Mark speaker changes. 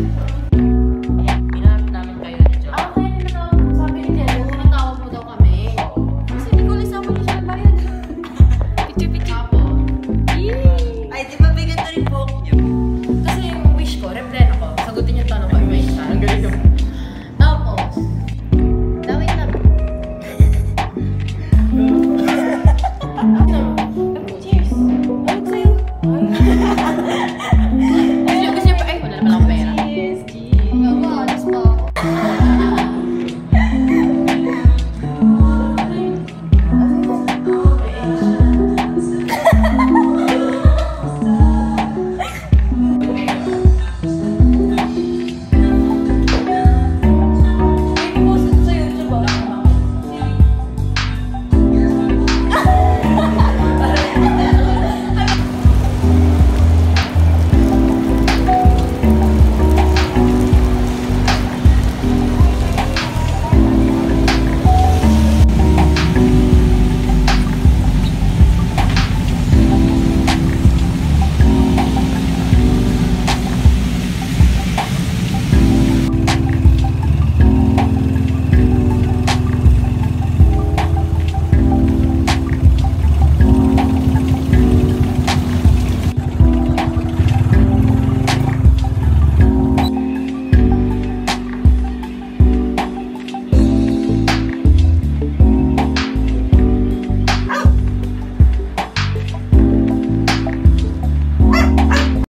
Speaker 1: 了。